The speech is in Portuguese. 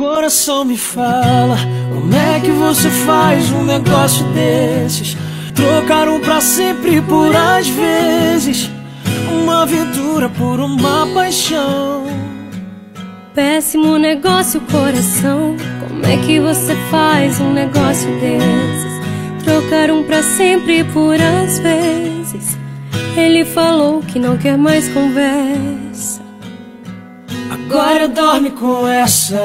Coração me fala, como é que você faz um negócio desses? Trocar um pra sempre por às vezes, uma aventura por uma paixão. Péssimo negócio, coração. Como é que você faz um negócio desses? Trocar um pra sempre por às vezes. Ele falou que não quer mais conversa. Agora dorme com essa.